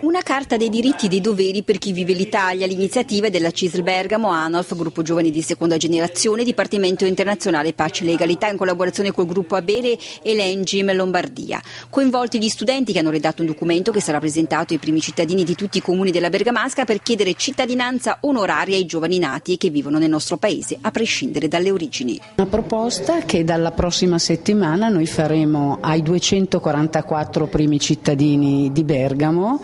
Una carta dei diritti e dei doveri per chi vive l'Italia, l'iniziativa della CISL Bergamo, ANOLF, gruppo giovani di seconda generazione, Dipartimento internazionale pace e legalità in collaborazione col gruppo Abere e l'Engim Lombardia. Coinvolti gli studenti che hanno redatto un documento che sarà presentato ai primi cittadini di tutti i comuni della Bergamasca per chiedere cittadinanza onoraria ai giovani nati e che vivono nel nostro paese, a prescindere dalle origini. Una proposta che dalla prossima settimana noi faremo ai 244 primi cittadini di Bergamo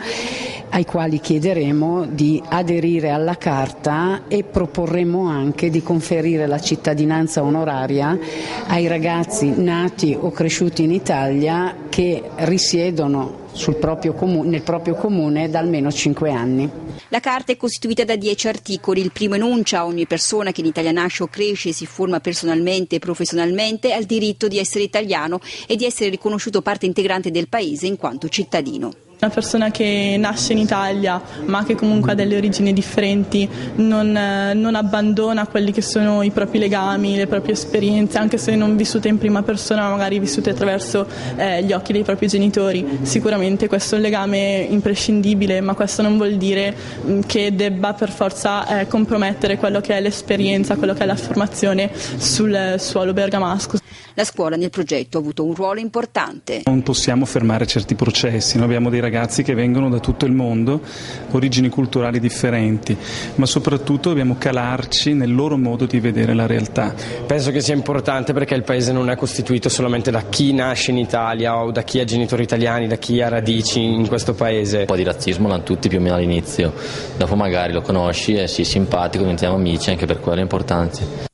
ai quali chiederemo di aderire alla Carta e proporremo anche di conferire la cittadinanza onoraria ai ragazzi nati o cresciuti in Italia che risiedono proprio comune, nel proprio comune da almeno 5 anni. La carta è costituita da 10 articoli. Il primo enuncia ogni persona che in Italia nasce o cresce e si forma personalmente e professionalmente ha il diritto di essere italiano e di essere riconosciuto parte integrante del paese in quanto cittadino. Una persona che nasce in Italia ma che comunque ha delle origini differenti non, non, abbandona quelli che sono i propri legami, le proprie esperienze, anche se non vissute in prima persona, ma magari vissute attraverso eh, gli occhi dei propri genitori. Sicuramente questo è un legame imprescindibile, ma questo non vuol dire mm, che debba per forza eh, compromettere quello che è l'esperienza, quello che è la formazione sul suolo bergamasco. La scuola nel progetto ha avuto un ruolo importante. Non possiamo fermare certi processi, noi abbiamo dei ragazzi che vengono da tutto il mondo, origini culturali differenti, ma soprattutto dobbiamo calarci nel loro modo di vedere la realtà. Penso che sia importante perché il paese non è costituito solamente da chi nasce in Italia o da chi ha genitori italiani, da chi ha radici in questo paese. Un po' di razzismo l'hanno tutti più o meno all'inizio, dopo magari lo conosci e sei simpatico, diventiamo amici, anche per quello è importante.